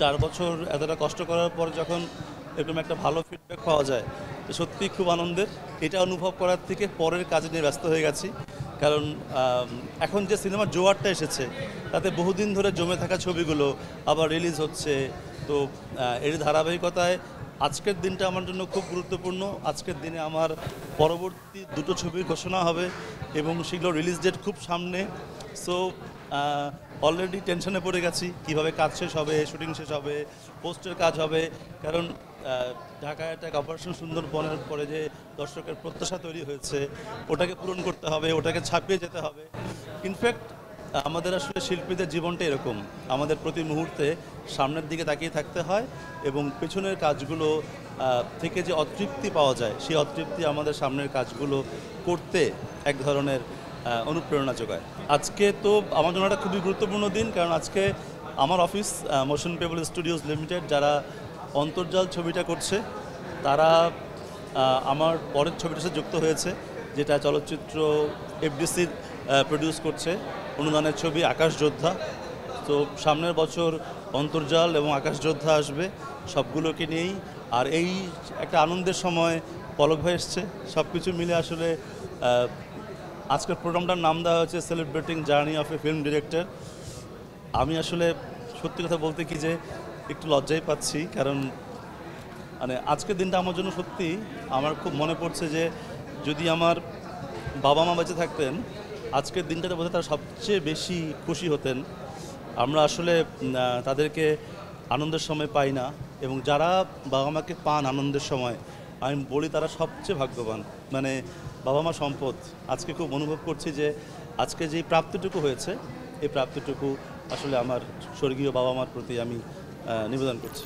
চার বছর এতটা কষ্ট করার পর যখন এরকম একটা ভালো ফিডব্যাক পাওয়া যায়, তো সত্যি খুব আনন্দের। এটা অনুভব করার থেকে পরের কাজে নিয়ে ব্যস্ত হয়ে গেছি। কারণ এখন যে সিনেমার জোয়ারটা এসেছে, তাতে বহুদিন ধরে জমে থাকা ছবিগুলো আবার রিলিজ হচ্ছে। তো এর ধারাবাহিকতায় আজকের দিনটা আমার জন্য খুব গুরুত্বপূর্ণ। আজকের দিনে আমার পরবর্তী দুটো ছবির ঘোষণা হবে এবং সেগুলো রিলিজ ডেট খুব সামনে। সো অলরেডি টেনশনে পড়ে গেছি, কীভাবে কাজ শেষ হবে শুটিং শেষ হবে পোস্টের কাজ হবে। কারণ ঢাকায় একটা অপারেশন সুন্দরবনের পরে যে দর্শকের প্রত্যাশা তৈরি হয়েছে, ওটাকে পূরণ করতে হবে, ওটাকে ছাপিয়ে যেতে হবে। ইনফ্যাক্ট আমাদের আসলে শিল্পীদের জীবনটা এরকম। আমাদের প্রতি মুহূর্তে সামনের দিকে তাকিয়ে থাকতে হয় এবং পেছনের কাজগুলো থেকে যে অতৃপ্তি পাওয়া যায়, সেই অতৃপ্তি আমাদের সামনের কাজগুলো করতে এক ধরনের অনুপ্রেরণা যোগায়। আজকে তো আমার জন্য একটা খুবই গুরুত্বপূর্ণ দিন, কারণ আজকে আমার office motion pebble studios limited যারা অন্তর্জাল ছবিটা করছে, তারা আমার পরের ছবিটার সাথে যুক্ত হয়েছে, যেটা চলচ্চিত্র এফডিসি প্রডিউস করছে। অনুদানের ছবি আকাশ যোদ্ধা। তো সামনের বছর অন্তর্জাল এবং আকাশ যোদ্ধা আসবে, সবগুলোকে নিয়েই। আর এই একটা আনন্দের সময় পলক ভাই এসছে সব কিছু মিলে আসলে আজকের প্রোগ্রামটার নাম দেওয়া হয়েছে celebrating journey of a film director আমি আসলে সত্যি কথা বলতে কি যে একটু লজ্জাই পাচ্ছি, কারণ মানে আজকের দিনটা আমার জন্য সত্যি আমার খুব মনে পড়ছে যে যদি আমার বাবা মা বেঁচে থাকতেন, আজকের দিনটাতে বোধহয় তারা সবচেয়ে বেশি খুশি হতেন। আমরা আসলে তাদেরকে আনন্দের সময় পাই না এবং যারা বাবা মাকে পান আনন্দের সময় আমি বলি তারা সবচেয়ে ভাগ্যবান। মানে বাবা মা সম্পদ। আজকে খুব অনুভব করছি যে আজকে যে প্রাপ্তিটুকু হয়েছে, এই প্রাপ্তিটুকু আসলে আমার স্বর্গীয় বাবা মার প্রতি আমি নিবেদন করছি।